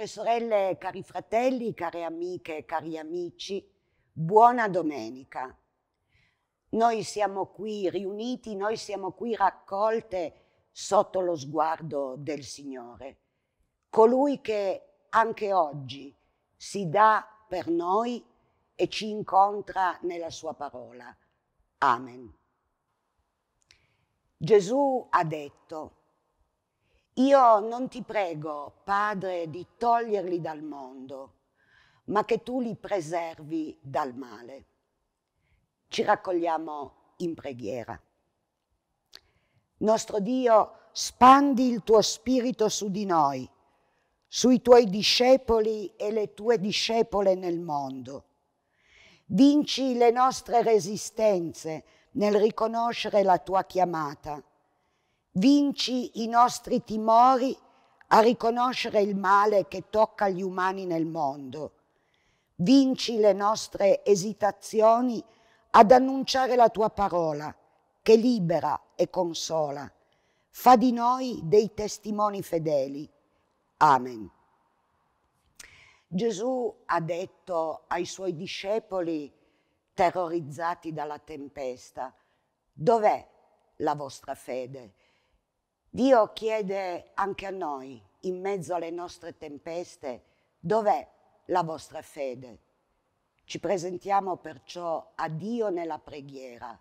Care sorelle, cari fratelli, care amiche, cari amici, buona domenica. Noi siamo qui riuniti, noi siamo qui raccolte sotto lo sguardo del Signore, colui che anche oggi si dà per noi e ci incontra nella sua parola. Amen. Gesù ha detto, io non ti prego, Padre, di toglierli dal mondo, ma che tu li preservi dal male. Ci raccogliamo in preghiera. Nostro Dio, spandi il tuo spirito su di noi, sui tuoi discepoli e le tue discepole nel mondo. Vinci le nostre resistenze nel riconoscere la tua chiamata Vinci i nostri timori a riconoscere il male che tocca gli umani nel mondo. Vinci le nostre esitazioni ad annunciare la tua parola che libera e consola. Fa di noi dei testimoni fedeli. Amen. Gesù ha detto ai suoi discepoli terrorizzati dalla tempesta, dov'è la vostra fede? Dio chiede anche a noi, in mezzo alle nostre tempeste, dov'è la vostra fede? Ci presentiamo perciò a Dio nella preghiera.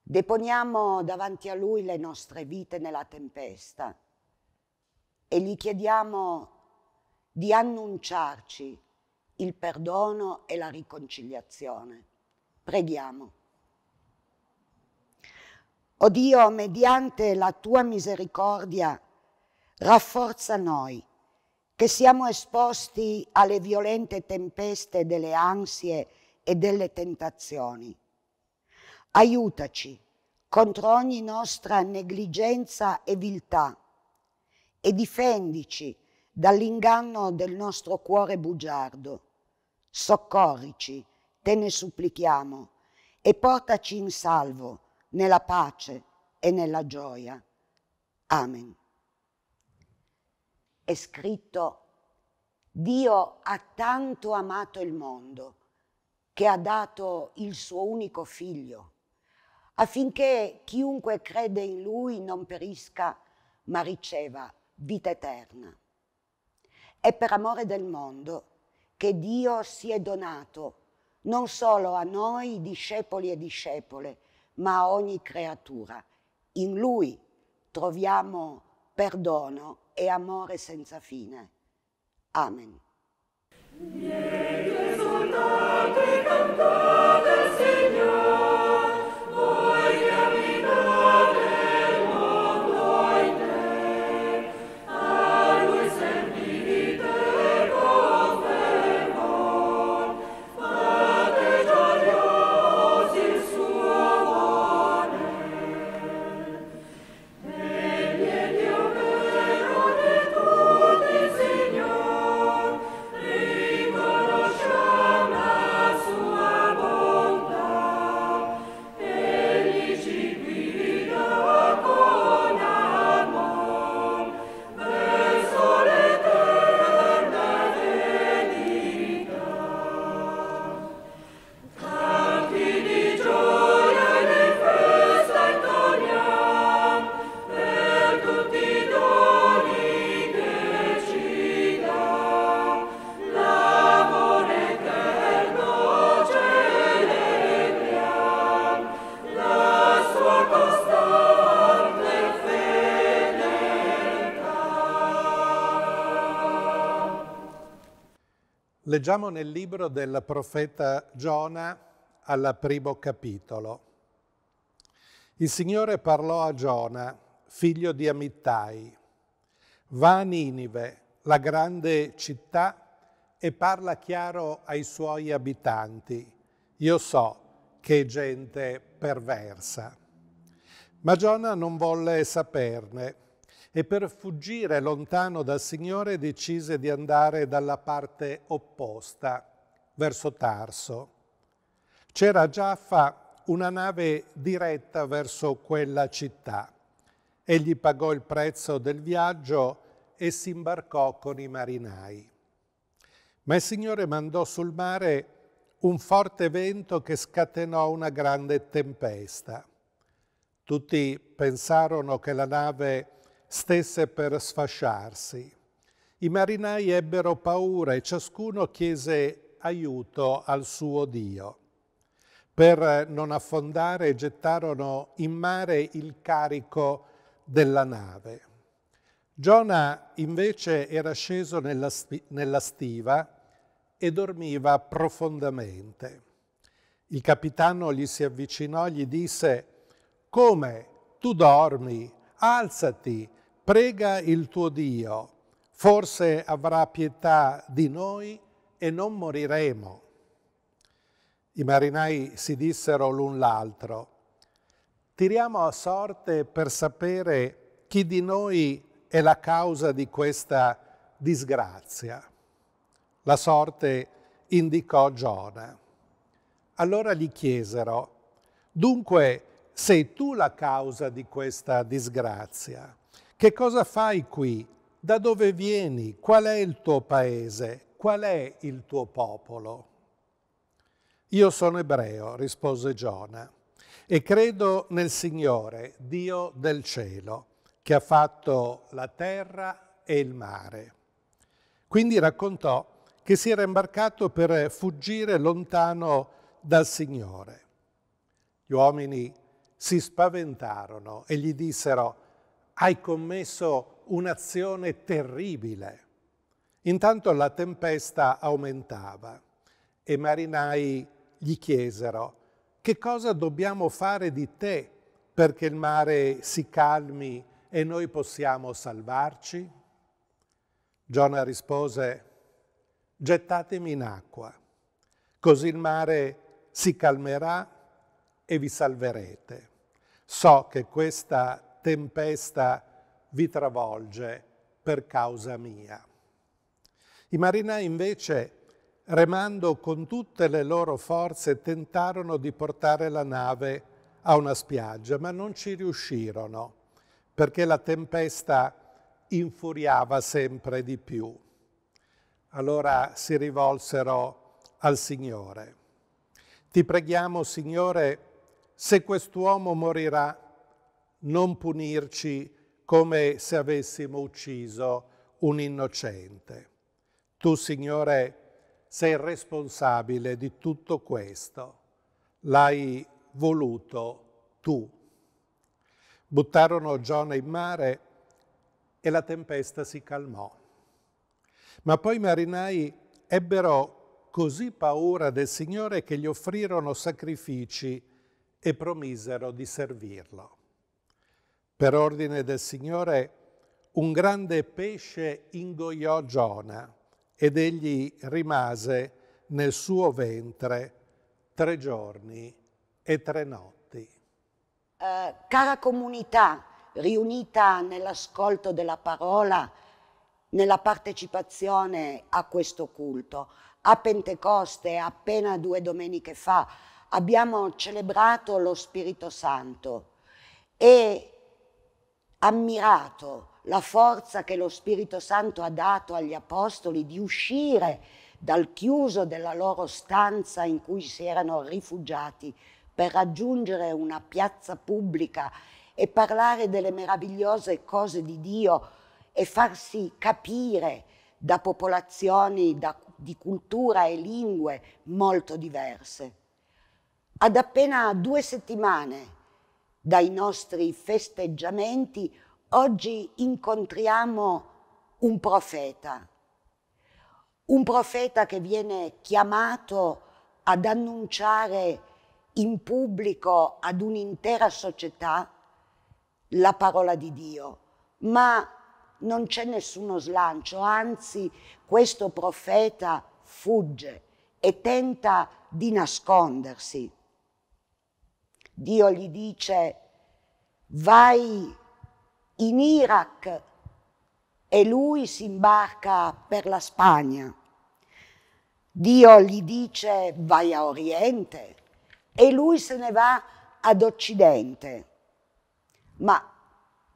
Deponiamo davanti a Lui le nostre vite nella tempesta e gli chiediamo di annunciarci il perdono e la riconciliazione. Preghiamo. O Dio, mediante la tua misericordia, rafforza noi, che siamo esposti alle violente tempeste delle ansie e delle tentazioni. Aiutaci contro ogni nostra negligenza e viltà e difendici dall'inganno del nostro cuore bugiardo. Soccorrici, te ne supplichiamo, e portaci in salvo nella pace e nella gioia. Amen. È scritto, Dio ha tanto amato il mondo che ha dato il suo unico figlio, affinché chiunque crede in lui non perisca, ma riceva vita eterna. È per amore del mondo che Dio si è donato non solo a noi discepoli e discepole, ma a ogni creatura. In Lui troviamo perdono e amore senza fine. Amen. Niente Leggiamo nel libro del profeta Giona al primo capitolo. Il Signore parlò a Giona, figlio di Amittai, va a Ninive, la grande città, e parla chiaro ai suoi abitanti. Io so che è gente perversa. Ma Giona non volle saperne e per fuggire lontano dal Signore decise di andare dalla parte opposta, verso Tarso. C'era a Giaffa una nave diretta verso quella città. Egli pagò il prezzo del viaggio e si imbarcò con i marinai. Ma il Signore mandò sul mare un forte vento che scatenò una grande tempesta. Tutti pensarono che la nave stesse per sfasciarsi. I marinai ebbero paura e ciascuno chiese aiuto al suo Dio. Per non affondare gettarono in mare il carico della nave. Giona invece era sceso nella, nella stiva e dormiva profondamente. Il capitano gli si avvicinò e gli disse, come tu dormi? Alzati, prega il tuo Dio, forse avrà pietà di noi e non moriremo. I marinai si dissero l'un l'altro, tiriamo a sorte per sapere chi di noi è la causa di questa disgrazia. La sorte indicò Giona. Allora gli chiesero, dunque sei tu la causa di questa disgrazia? Che cosa fai qui? Da dove vieni? Qual è il tuo paese? Qual è il tuo popolo? Io sono ebreo, rispose Giona, e credo nel Signore, Dio del cielo, che ha fatto la terra e il mare. Quindi raccontò che si era imbarcato per fuggire lontano dal Signore. Gli uomini si spaventarono e gli dissero, hai commesso un'azione terribile. Intanto la tempesta aumentava e marinai gli chiesero, che cosa dobbiamo fare di te perché il mare si calmi e noi possiamo salvarci? Giona rispose, gettatemi in acqua, così il mare si calmerà e vi salverete. So che questa tempesta vi travolge per causa mia. I marinai invece, remando con tutte le loro forze, tentarono di portare la nave a una spiaggia, ma non ci riuscirono, perché la tempesta infuriava sempre di più allora si rivolsero al Signore. Ti preghiamo, Signore, se quest'uomo morirà, non punirci come se avessimo ucciso un innocente. Tu, Signore, sei responsabile di tutto questo. L'hai voluto tu. Buttarono Giona in mare e la tempesta si calmò. Ma poi i marinai ebbero così paura del Signore che gli offrirono sacrifici e promisero di servirlo. Per ordine del Signore un grande pesce ingoiò Giona ed egli rimase nel suo ventre tre giorni e tre notti. Uh, cara comunità riunita nell'ascolto della parola, nella partecipazione a questo culto. A Pentecoste, appena due domeniche fa, abbiamo celebrato lo Spirito Santo e ammirato la forza che lo Spirito Santo ha dato agli Apostoli di uscire dal chiuso della loro stanza in cui si erano rifugiati per raggiungere una piazza pubblica e parlare delle meravigliose cose di Dio e farsi capire da popolazioni da, di cultura e lingue molto diverse. Ad appena due settimane dai nostri festeggiamenti, oggi incontriamo un profeta, un profeta che viene chiamato ad annunciare in pubblico ad un'intera società la parola di Dio, ma non c'è nessuno slancio, anzi questo profeta fugge e tenta di nascondersi. Dio gli dice vai in Iraq e lui si imbarca per la Spagna. Dio gli dice vai a Oriente e lui se ne va ad Occidente. Ma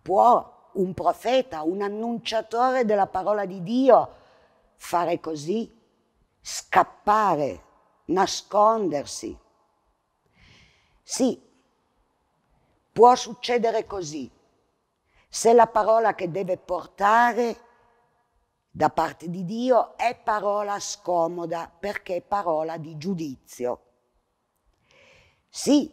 può un profeta, un annunciatore della parola di Dio fare così? Scappare, nascondersi. Sì, può succedere così. Se la parola che deve portare da parte di Dio è parola scomoda perché è parola di giudizio. Sì,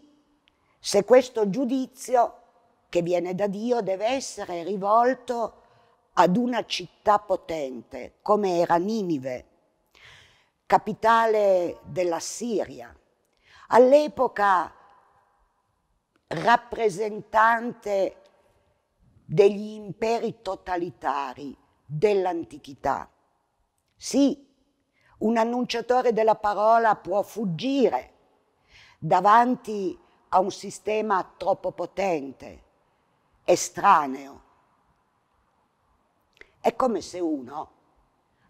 se questo giudizio che viene da Dio deve essere rivolto ad una città potente come era Ninive, capitale della Siria, all'epoca rappresentante degli imperi totalitari dell'antichità. Sì, un annunciatore della parola può fuggire davanti a un sistema troppo potente, estraneo. È come se uno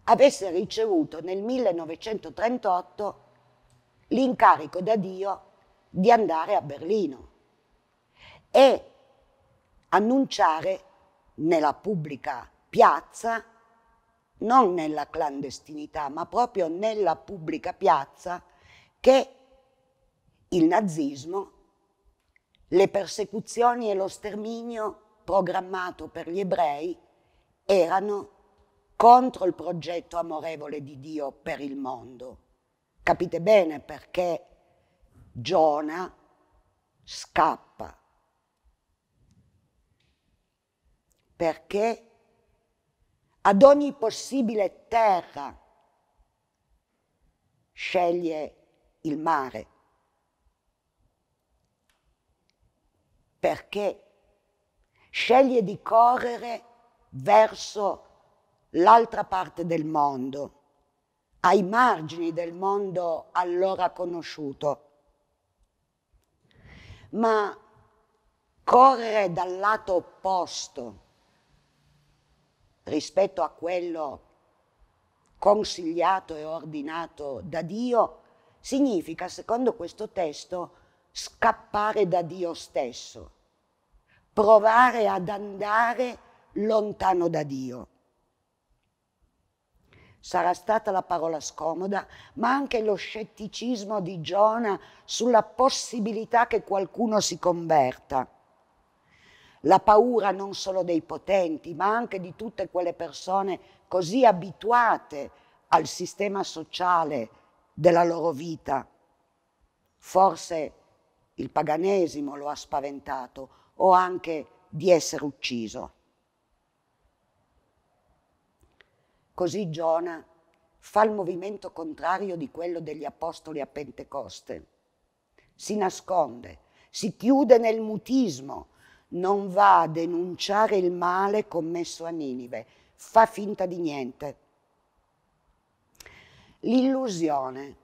avesse ricevuto nel 1938 l'incarico da Dio di andare a Berlino e annunciare nella pubblica piazza, non nella clandestinità, ma proprio nella pubblica piazza, che il nazismo, le persecuzioni e lo sterminio programmato per gli ebrei erano contro il progetto amorevole di Dio per il mondo. Capite bene perché Giona scappa. Perché ad ogni possibile terra sceglie il mare. Perché sceglie di correre verso l'altra parte del mondo, ai margini del mondo allora conosciuto. Ma correre dal lato opposto rispetto a quello consigliato e ordinato da Dio, significa, secondo questo testo, scappare da Dio stesso, provare ad andare lontano da Dio. Sarà stata la parola scomoda, ma anche lo scetticismo di Giona sulla possibilità che qualcuno si converta la paura non solo dei potenti, ma anche di tutte quelle persone così abituate al sistema sociale della loro vita. Forse il paganesimo lo ha spaventato o anche di essere ucciso. Così Giona fa il movimento contrario di quello degli apostoli a Pentecoste. Si nasconde, si chiude nel mutismo, non va a denunciare il male commesso a Ninive, fa finta di niente. L'illusione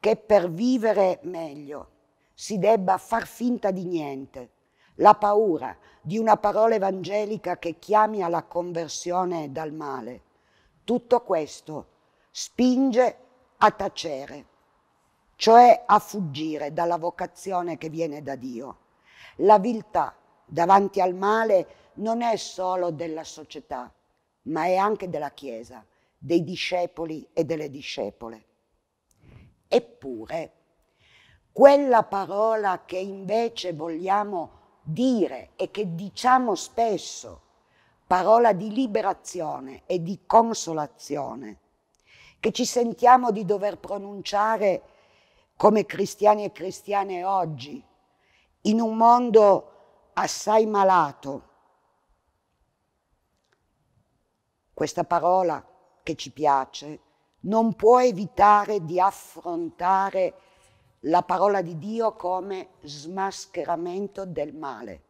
che per vivere meglio si debba far finta di niente, la paura di una parola evangelica che chiami alla conversione dal male, tutto questo spinge a tacere, cioè a fuggire dalla vocazione che viene da Dio. La viltà davanti al male non è solo della società, ma è anche della Chiesa, dei discepoli e delle discepole. Eppure, quella parola che invece vogliamo dire e che diciamo spesso, parola di liberazione e di consolazione, che ci sentiamo di dover pronunciare come cristiani e cristiane oggi, in un mondo assai malato. Questa parola che ci piace non può evitare di affrontare la parola di Dio come smascheramento del male.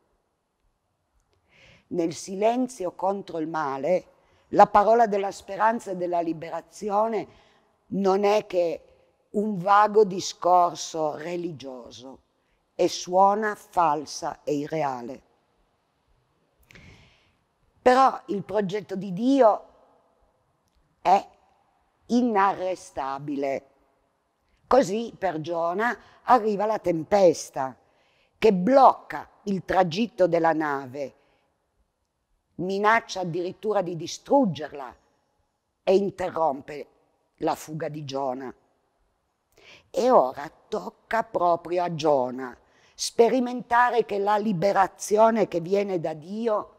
Nel silenzio contro il male, la parola della speranza e della liberazione non è che un vago discorso religioso, e suona falsa e irreale. Però il progetto di Dio è inarrestabile. Così per Giona arriva la tempesta che blocca il tragitto della nave minaccia addirittura di distruggerla e interrompe la fuga di Giona. E ora tocca proprio a Giona sperimentare che la liberazione che viene da Dio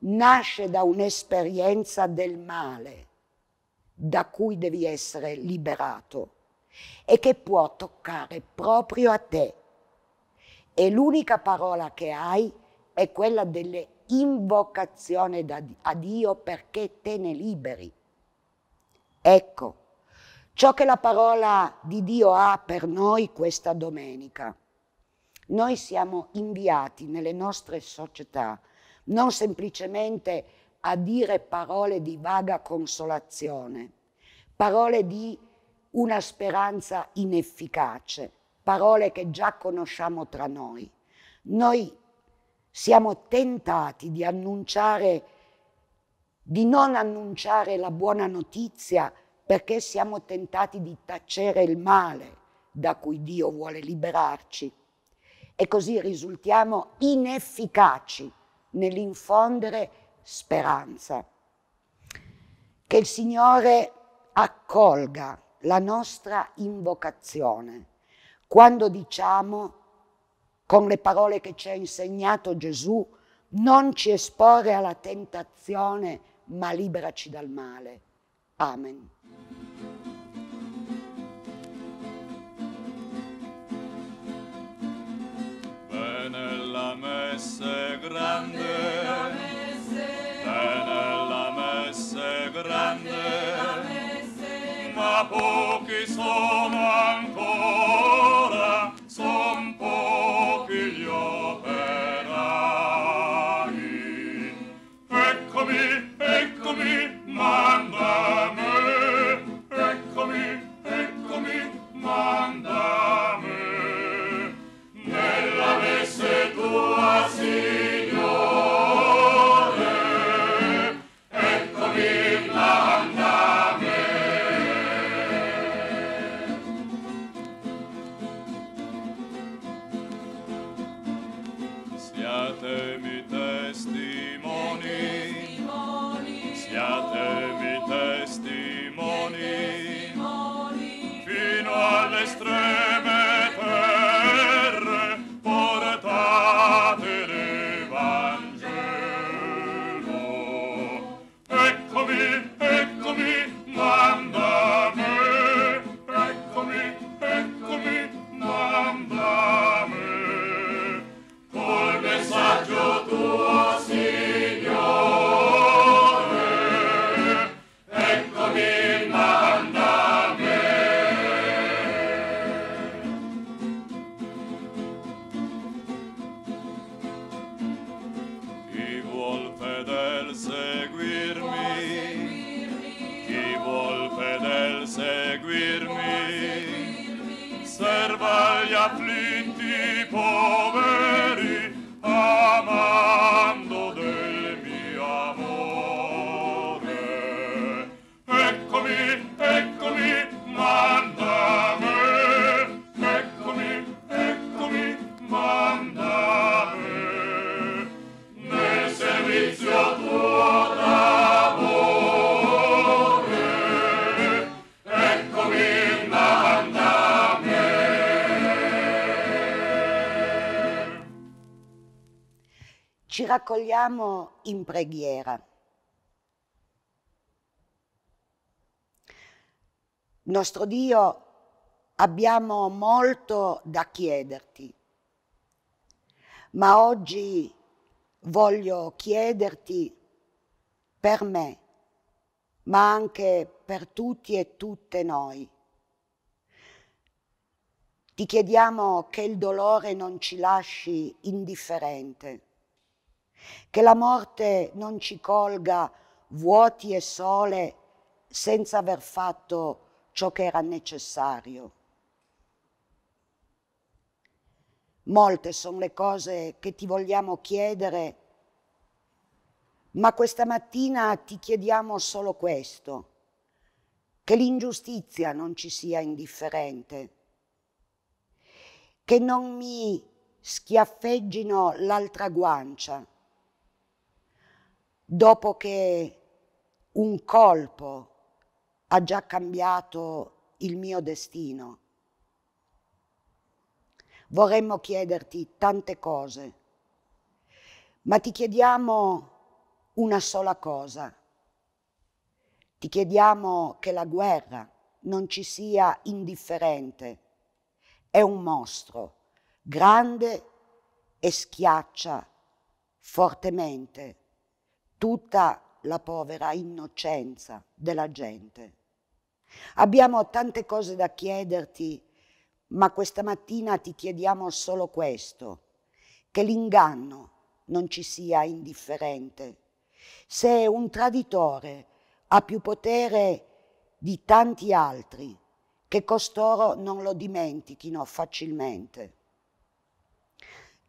nasce da un'esperienza del male da cui devi essere liberato e che può toccare proprio a te. E l'unica parola che hai è quella delle invocazione a Dio perché te ne liberi. Ecco, ciò che la parola di Dio ha per noi questa domenica. Noi siamo inviati nelle nostre società non semplicemente a dire parole di vaga consolazione, parole di una speranza inefficace, parole che già conosciamo tra noi. Noi siamo tentati di annunciare, di non annunciare la buona notizia perché siamo tentati di tacere il male da cui Dio vuole liberarci e così risultiamo inefficaci nell'infondere speranza. Che il Signore accolga la nostra invocazione quando diciamo con le parole che ci ha insegnato Gesù, non ci esporre alla tentazione, ma liberaci dal male. Amen. Ma pochi Iată-mi Ci raccogliamo in preghiera. Nostro Dio, abbiamo molto da chiederti, ma oggi voglio chiederti per me, ma anche per tutti e tutte noi. Ti chiediamo che il dolore non ci lasci indifferente, che la morte non ci colga vuoti e sole senza aver fatto ciò che era necessario. Molte sono le cose che ti vogliamo chiedere, ma questa mattina ti chiediamo solo questo, che l'ingiustizia non ci sia indifferente, che non mi schiaffeggino l'altra guancia, dopo che un colpo ha già cambiato il mio destino. Vorremmo chiederti tante cose, ma ti chiediamo una sola cosa. Ti chiediamo che la guerra non ci sia indifferente. È un mostro grande e schiaccia fortemente tutta la povera innocenza della gente. Abbiamo tante cose da chiederti, ma questa mattina ti chiediamo solo questo, che l'inganno non ci sia indifferente. Se un traditore ha più potere di tanti altri, che costoro non lo dimentichino facilmente.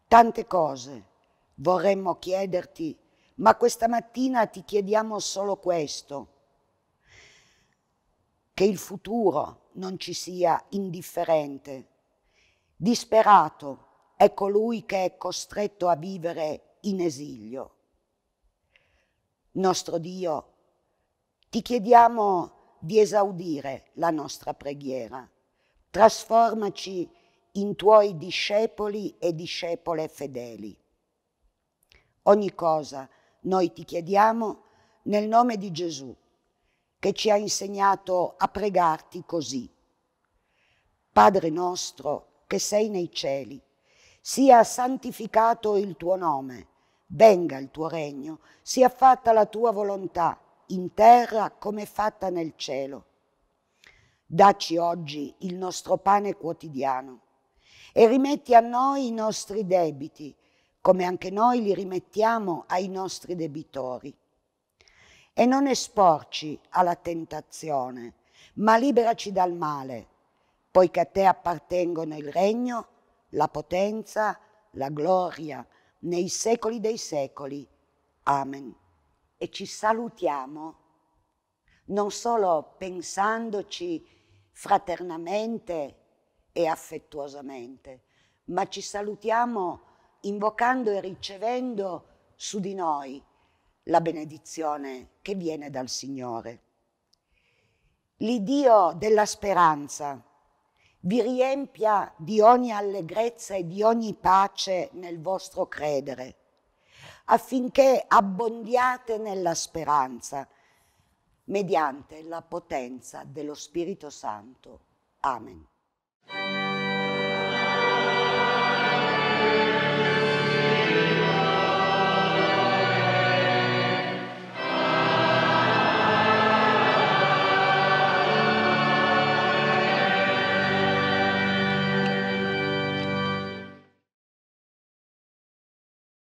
Tante cose vorremmo chiederti ma questa mattina ti chiediamo solo questo, che il futuro non ci sia indifferente. Disperato è colui che è costretto a vivere in esilio. Nostro Dio, ti chiediamo di esaudire la nostra preghiera. Trasformaci in tuoi discepoli e discepole fedeli. Ogni cosa noi ti chiediamo nel nome di Gesù, che ci ha insegnato a pregarti così. Padre nostro che sei nei cieli, sia santificato il tuo nome, venga il tuo regno, sia fatta la tua volontà, in terra come fatta nel cielo. Dacci oggi il nostro pane quotidiano e rimetti a noi i nostri debiti, come anche noi li rimettiamo ai nostri debitori. E non esporci alla tentazione, ma liberaci dal male, poiché a te appartengono il regno, la potenza, la gloria, nei secoli dei secoli. Amen. E ci salutiamo non solo pensandoci fraternamente e affettuosamente, ma ci salutiamo invocando e ricevendo su di noi la benedizione che viene dal Signore. L'Iddio della speranza vi riempia di ogni allegrezza e di ogni pace nel vostro credere, affinché abbondiate nella speranza mediante la potenza dello Spirito Santo. Amen.